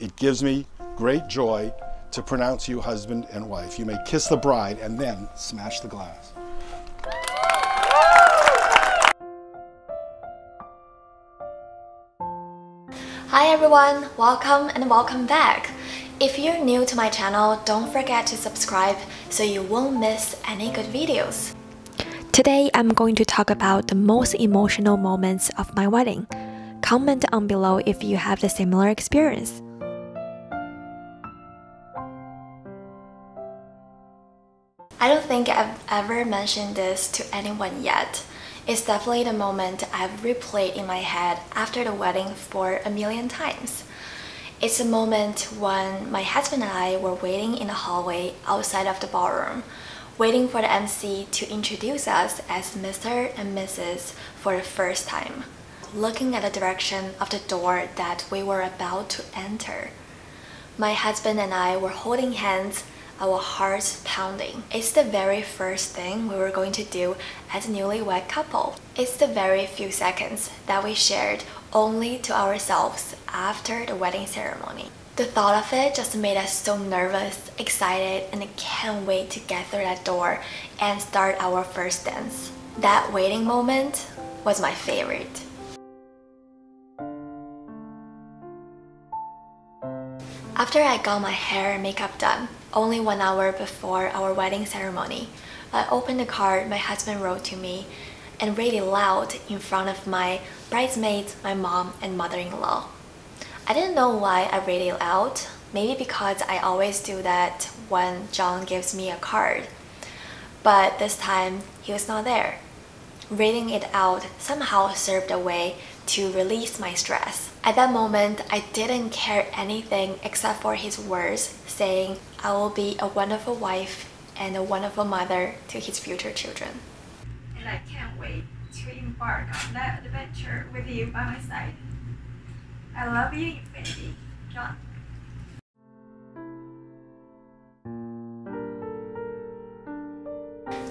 It gives me great joy to pronounce you husband and wife. You may kiss the bride and then smash the glass. Hi everyone, welcome and welcome back. If you're new to my channel, don't forget to subscribe so you won't miss any good videos. Today, I'm going to talk about the most emotional moments of my wedding. Comment on below if you have the similar experience. Don't think I've ever mentioned this to anyone yet. It's definitely the moment I've replayed in my head after the wedding for a million times. It's a moment when my husband and I were waiting in the hallway outside of the ballroom, waiting for the MC to introduce us as Mr. and Mrs. for the first time, looking at the direction of the door that we were about to enter. My husband and I were holding hands our hearts pounding. It's the very first thing we were going to do as a newlywed couple. It's the very few seconds that we shared only to ourselves after the wedding ceremony. The thought of it just made us so nervous, excited, and I can't wait to get through that door and start our first dance. That waiting moment was my favorite. After I got my hair and makeup done, only one hour before our wedding ceremony, I opened the card my husband wrote to me and read it loud in front of my bridesmaids, my mom, and mother-in-law. I didn't know why I read it out, maybe because I always do that when John gives me a card. But this time, he was not there. Reading it out somehow served a way to release my stress. At that moment, I didn't care anything except for his words saying, I will be a wonderful wife and a wonderful mother to his future children. And I can't wait to embark on that adventure with you by my side. I love you, infinity, John.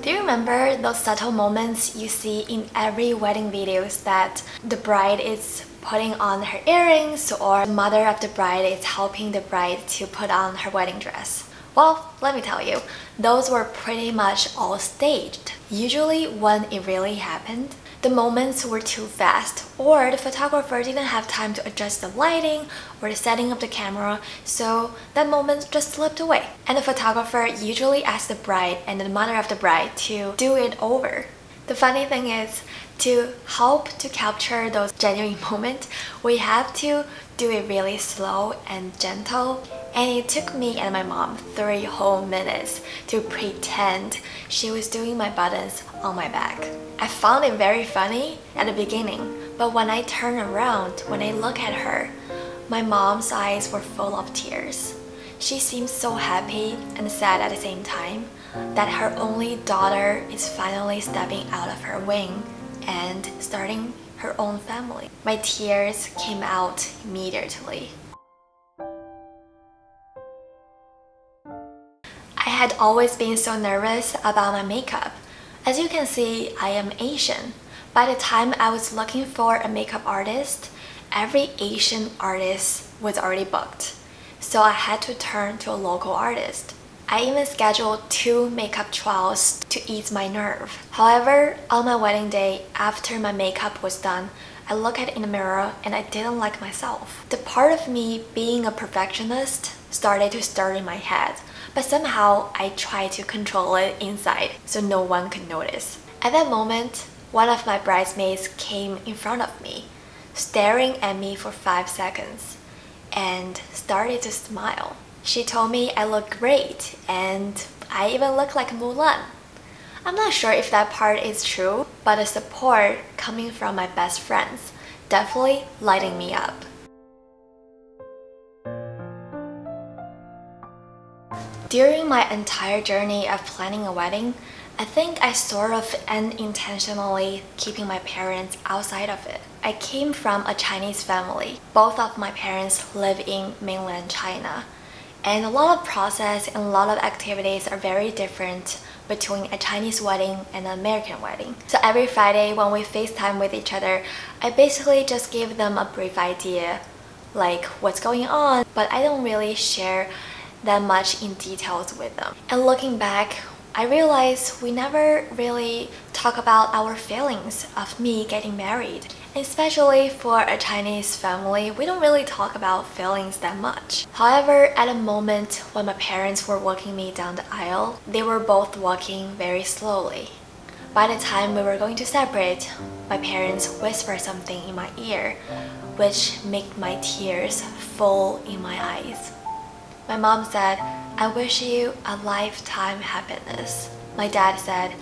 Do you remember those subtle moments you see in every wedding videos that the bride is putting on her earrings or the mother of the bride is helping the bride to put on her wedding dress? Well, let me tell you, those were pretty much all staged. Usually when it really happened, the moments were too fast or the photographer didn't have time to adjust the lighting or the setting of the camera so that moment just slipped away and the photographer usually asked the bride and the mother of the bride to do it over. The funny thing is to help to capture those genuine moments we have to do it really slow and gentle and it took me and my mom three whole minutes to pretend she was doing my buttons on my back. I found it very funny at the beginning, but when I turn around, when I look at her, my mom's eyes were full of tears. She seemed so happy and sad at the same time that her only daughter is finally stepping out of her wing and starting her own family. My tears came out immediately. I had always been so nervous about my makeup. As you can see, I am Asian. By the time I was looking for a makeup artist, every Asian artist was already booked. So I had to turn to a local artist. I even scheduled two makeup trials to ease my nerve. However, on my wedding day, after my makeup was done, I looked at in the mirror and I didn't like myself. The part of me being a perfectionist started to stir in my head but somehow I tried to control it inside so no one could notice. At that moment, one of my bridesmaids came in front of me, staring at me for 5 seconds, and started to smile. She told me I look great and I even look like Mulan. I'm not sure if that part is true, but the support coming from my best friends definitely lighting me up. During my entire journey of planning a wedding, I think I sort of unintentionally keeping my parents outside of it. I came from a Chinese family. Both of my parents live in mainland China. And a lot of process and a lot of activities are very different between a Chinese wedding and an American wedding. So every Friday when we FaceTime with each other, I basically just give them a brief idea like what's going on, but I don't really share that much in details with them. And looking back, I realized we never really talk about our feelings of me getting married. Especially for a Chinese family, we don't really talk about feelings that much. However, at a moment when my parents were walking me down the aisle, they were both walking very slowly. By the time we were going to separate, my parents whispered something in my ear, which made my tears fall in my eyes. My mom said, I wish you a lifetime happiness. My dad said,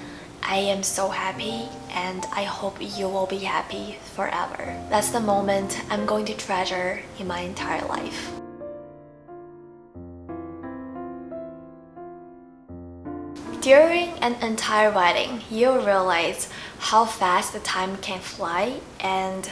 I am so happy and I hope you will be happy forever. That's the moment I'm going to treasure in my entire life. During an entire wedding, you'll realize how fast the time can fly and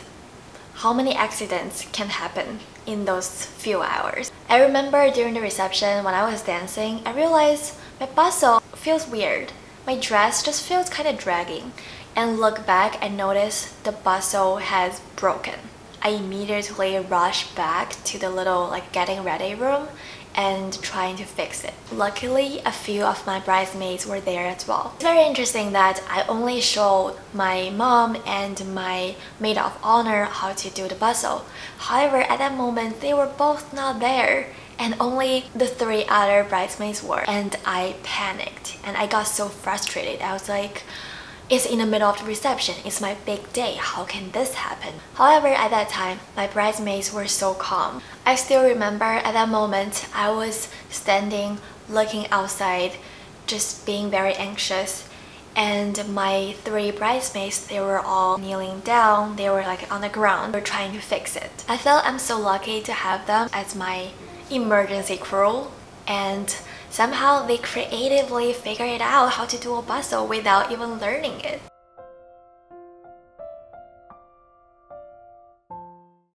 how many accidents can happen in those few hours. I remember during the reception when I was dancing, I realized my bustle feels weird. My dress just feels kind of dragging. And look back and notice the bustle has broken. I immediately rush back to the little like getting ready room and trying to fix it. Luckily, a few of my bridesmaids were there as well. It's very interesting that I only showed my mom and my maid of honor how to do the bustle. However, at that moment, they were both not there and only the three other bridesmaids were and I panicked and I got so frustrated. I was like, it's in the middle of the reception. It's my big day. How can this happen? However, at that time, my bridesmaids were so calm. I still remember at that moment, I was standing looking outside, just being very anxious. And my three bridesmaids, they were all kneeling down. They were like on the ground. They were trying to fix it. I felt I'm so lucky to have them as my emergency crew. And Somehow they creatively figured out how to do a bustle without even learning it.